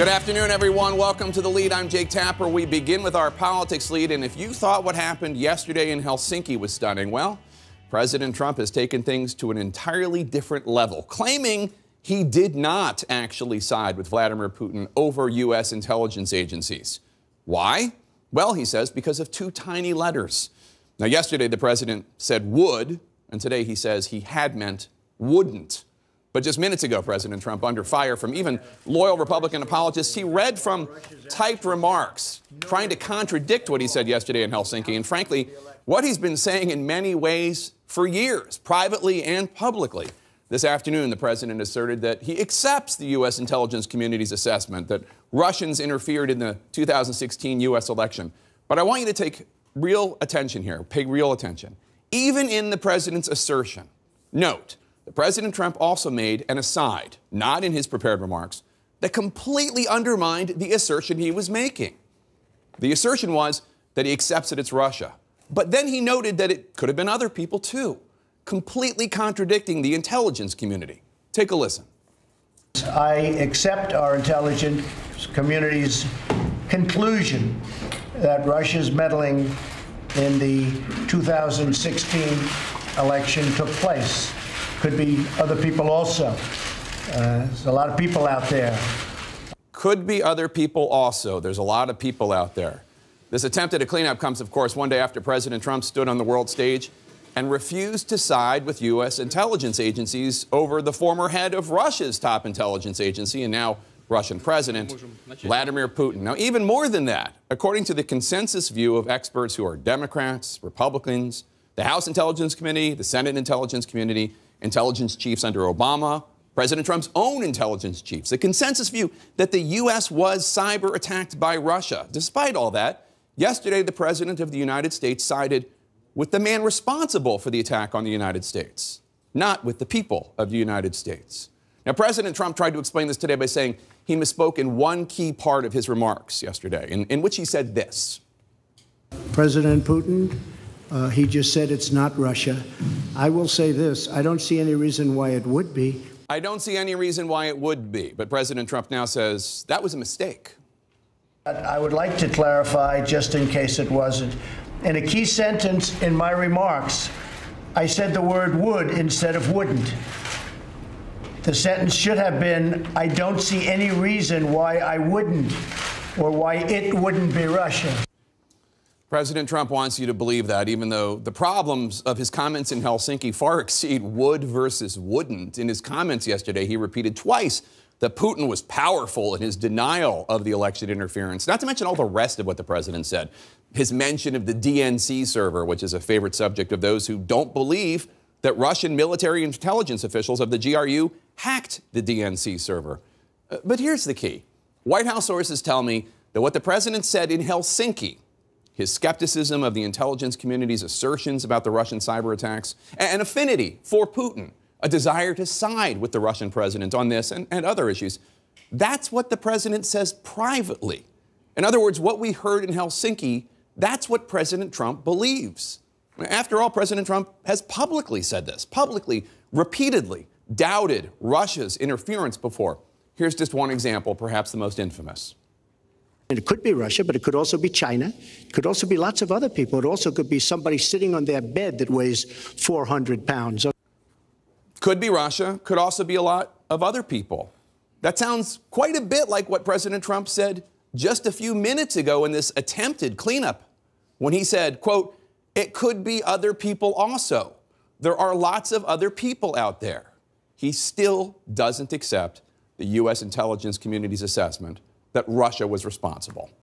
Good afternoon, everyone. Welcome to the lead. I'm Jake Tapper. We begin with our politics lead. And if you thought what happened yesterday in Helsinki was stunning, well, President Trump has taken things to an entirely different level, claiming he did not actually side with Vladimir Putin over U.S. intelligence agencies. Why? Well, he says because of two tiny letters. Now, yesterday the president said would, and today he says he had meant wouldn't. But just minutes ago, President Trump, under fire from even loyal Republican apologists, he read from typed remarks trying to contradict what he said yesterday in Helsinki. And frankly, what he's been saying in many ways for years, privately and publicly. This afternoon, the president asserted that he accepts the U.S. intelligence community's assessment that Russians interfered in the 2016 U.S. election. But I want you to take real attention here, pay real attention. Even in the president's assertion, note, President Trump also made an aside, not in his prepared remarks, that completely undermined the assertion he was making. The assertion was that he accepts that it's Russia. But then he noted that it could have been other people too, completely contradicting the intelligence community. Take a listen. I accept our intelligence community's conclusion that Russia's meddling in the 2016 election took place could be other people also. Uh, there's a lot of people out there. Could be other people also. There's a lot of people out there. This attempt at a cleanup comes, of course, one day after President Trump stood on the world stage and refused to side with U.S. intelligence agencies over the former head of Russia's top intelligence agency and now Russian president, Vladimir Putin. Now, even more than that, according to the consensus view of experts who are Democrats, Republicans, the House Intelligence Committee, the Senate Intelligence Committee, intelligence chiefs under Obama, President Trump's own intelligence chiefs, the consensus view that the U.S. was cyber attacked by Russia. Despite all that, yesterday the President of the United States sided with the man responsible for the attack on the United States, not with the people of the United States. Now, President Trump tried to explain this today by saying he misspoke in one key part of his remarks yesterday, in, in which he said this President Putin uh, he just said it's not Russia. I will say this I don't see any reason why it would be. I don't see any reason why it would be. But President Trump now says that was a mistake. I would like to clarify, just in case it wasn't. In a key sentence in my remarks, I said the word would instead of wouldn't. The sentence should have been I don't see any reason why I wouldn't or why it wouldn't be Russia. President Trump wants you to believe that, even though the problems of his comments in Helsinki far exceed would versus wouldn't. In his comments yesterday, he repeated twice that Putin was powerful in his denial of the election interference, not to mention all the rest of what the president said. His mention of the DNC server, which is a favorite subject of those who don't believe that Russian military intelligence officials of the GRU hacked the DNC server. Uh, but here's the key White House sources tell me that what the president said in Helsinki his skepticism of the intelligence community's assertions about the Russian cyber attacks, an affinity for Putin, a desire to side with the Russian president on this and, and other issues. That's what the president says privately. In other words, what we heard in Helsinki, that's what President Trump believes. After all, President Trump has publicly said this, publicly, repeatedly doubted Russia's interference before. Here's just one example, perhaps the most infamous. And it could be Russia, but it could also be China. It could also be lots of other people. It also could be somebody sitting on their bed that weighs 400 pounds. Could be Russia, could also be a lot of other people. That sounds quite a bit like what President Trump said just a few minutes ago in this attempted cleanup when he said, quote, it could be other people also. There are lots of other people out there. He still doesn't accept the U.S. intelligence community's assessment that Russia was responsible.